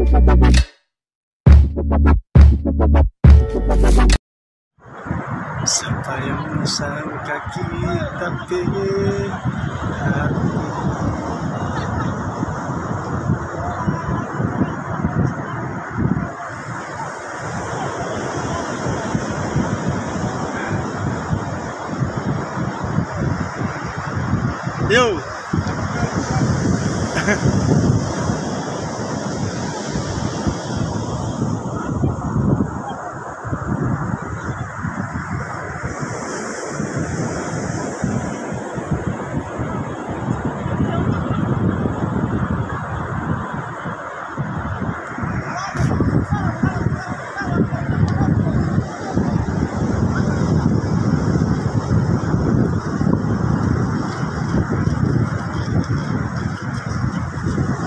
Siapa yang sangka kita pilih Yo!